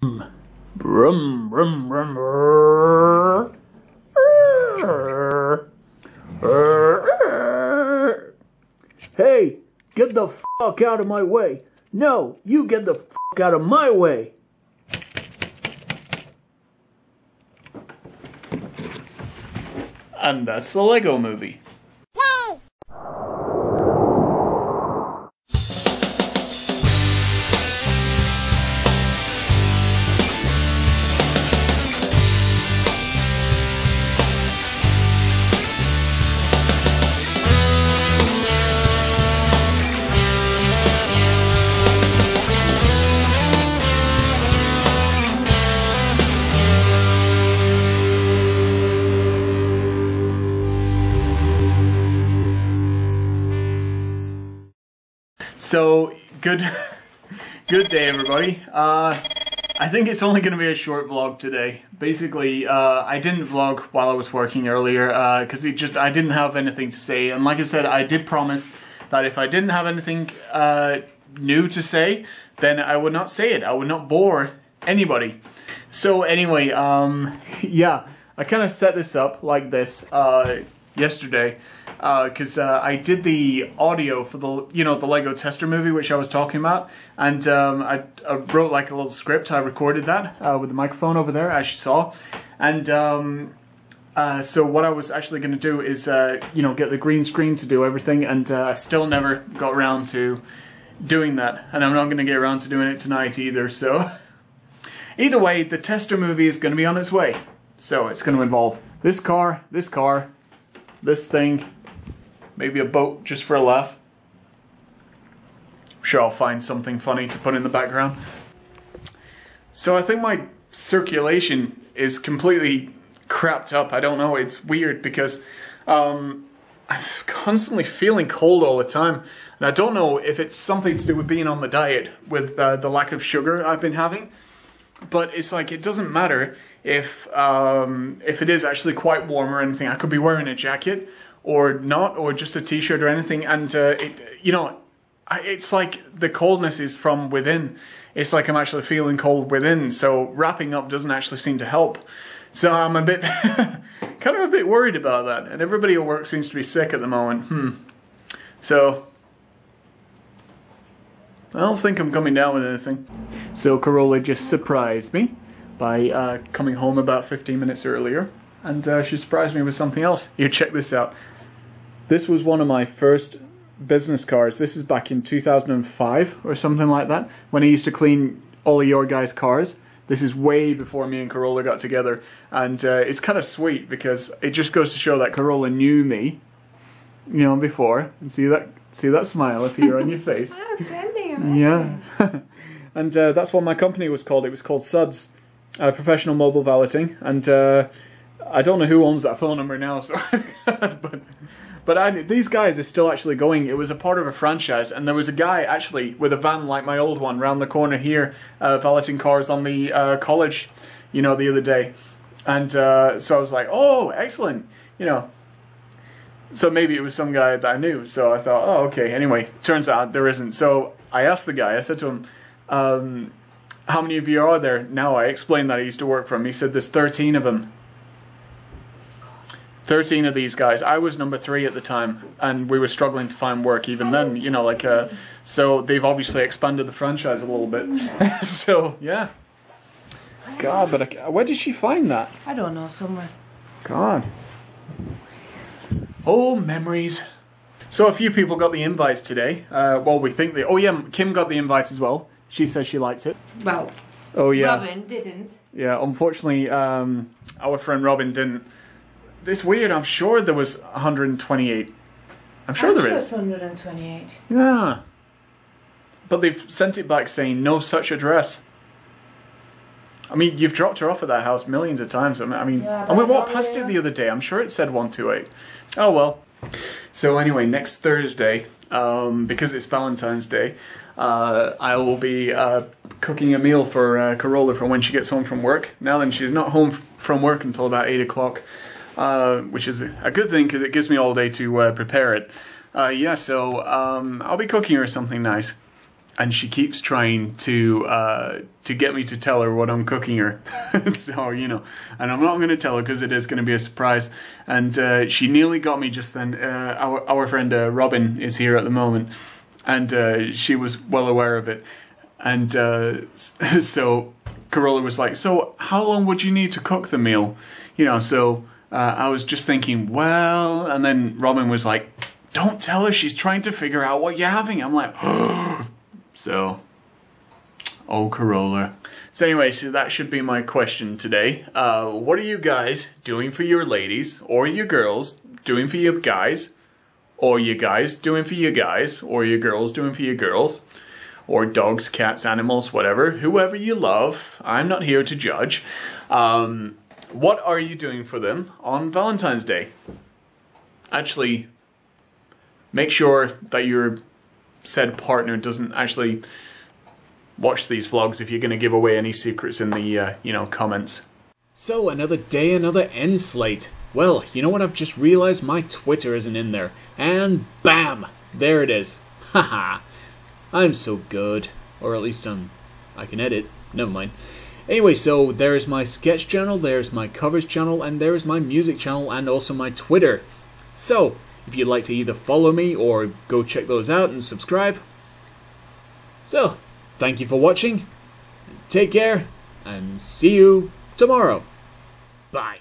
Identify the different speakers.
Speaker 1: Brum, brum, brum. Hey, get the fuck out of my way. No, you get the fuck out of my way. And that's the Lego movie. So good, good day, everybody. Uh, I think it's only going to be a short vlog today. Basically, uh, I didn't vlog while I was working earlier because it just I didn't have anything to say. And like I said, I did promise that if I didn't have anything uh, new to say, then I would not say it. I would not bore anybody. So anyway, um, yeah, I kind of set this up like this uh, yesterday because uh, uh, I did the audio for the you know the Lego Tester movie which I was talking about, and um, I, I, wrote like a little script. I recorded that uh, with the microphone over there, as you saw, and. Um, uh, so what I was actually going to do is, uh, you know, get the green screen to do everything, and uh, I still never got around to doing that, and I'm not going to get around to doing it tonight either. So, either way, the tester movie is going to be on its way. So it's going to involve this car, this car, this thing, maybe a boat just for a laugh. I'm sure I'll find something funny to put in the background. So I think my circulation is completely crapped up. I don't know, it's weird because um, I'm constantly feeling cold all the time. And I don't know if it's something to do with being on the diet, with uh, the lack of sugar I've been having. But it's like, it doesn't matter if um, if it is actually quite warm or anything. I could be wearing a jacket or not, or just a t-shirt or anything, and uh, it, you know, it's like the coldness is from within. It's like I'm actually feeling cold within. So wrapping up doesn't actually seem to help. So I'm a bit, kind of a bit worried about that. And everybody at work seems to be sick at the moment. Hmm. So I don't think I'm coming down with anything. So Carola just surprised me by uh, coming home about 15 minutes earlier, and uh, she surprised me with something else. You check this out. This was one of my first business cards. This is back in 2005 or something like that, when I used to clean all of your guys' cars. This is way before me and Carola got together, and uh, it's kind of sweet because it just goes to show that Carola knew me, you know, before. And see that, see that smile if you're on your face.
Speaker 2: I'm sending a message.
Speaker 1: Yeah, and uh, that's what my company was called. It was called Suds uh, professional mobile valeting, and uh, I don't know who owns that phone number now. So, but but I, these guys are still actually going. It was a part of a franchise, and there was a guy actually with a van like my old one round the corner here, uh, valeting cars on the uh, college, you know, the other day, and uh, so I was like, oh, excellent, you know. So maybe it was some guy that I knew. So I thought, oh, okay. Anyway, turns out there isn't. So I asked the guy. I said to him. Um, how many of you are there now? I explained that I used to work for him. He said there's 13 of them. 13 of these guys. I was number three at the time, and we were struggling to find work even then. You know, like, uh, so they've obviously expanded the franchise a little bit. so, yeah. God, but I, where did she find that?
Speaker 2: I don't know, somewhere.
Speaker 1: God. Oh, memories. So a few people got the invites today. Uh, well, we think they. Oh yeah, Kim got the invite as well. She says she liked it.
Speaker 2: Well,
Speaker 1: Oh yeah.
Speaker 2: Robin didn't.
Speaker 1: Yeah, unfortunately, um, our friend Robin didn't. It's weird. I'm sure there was 128. I'm sure
Speaker 2: I'm
Speaker 1: there
Speaker 2: sure
Speaker 1: is.
Speaker 2: It's 128.
Speaker 1: Yeah. But they've sent it back saying no such address. I mean, you've dropped her off at that house millions of times. I mean, I mean
Speaker 2: Yeah,
Speaker 1: and we walked past it the other day. I'm sure it said 128. Oh well. So anyway, next Thursday, um, because it's Valentine's Day, uh, I will be uh, cooking a meal for uh, Carola for when she gets home from work. Now then, she's not home f- from work until about 8 o'clock, uh, which is a good thing because it gives me all day to uh, prepare it. Uh, yeah, so um, I'll be cooking her something nice. and she keeps trying to uh, to get me to tell her what I'm cooking her. so you know, and I'm not going to tell her because it is going to be a surprise. And uh, she nearly got me just then. Our our friend Robin is here at the moment, and she was well aware of it. And so Carola was like, "So how long would you need to cook the meal?" You know, so. I was just thinking, well, and then Robin was like, "Don't tell her. She's trying to figure out what you're having." I'm like, oh. So, oh Carola. So anyway, so that should be my question today. Uh, what are you guys doing for your ladies or your girls doing for your guys? Or you guys doing for you guys? Or your girls doing for your girls? Or dogs, cats, animals, whatever. Whoever you love. I'm not here to judge. Um, what are you doing for them on Valentine's Day? Actually, make sure that you're said partner doesn't actually watch these vlogs if you're going to give away any secrets in the, uh, you know, comments.
Speaker 3: So, another day, another end slate. Well, you know what? I've just realized my Twitter isn't in there. And bam! There it is. Haha. I'm so good. Or at least I'm. I can edit. Never mind. Anyway, so there's my sketch channel, there's my covers channel, and there's my music channel, and also my Twitter. So, if you'd like to either follow me or go check those out and subscribe. So, thank you for watching, take care, and see you tomorrow. Bye.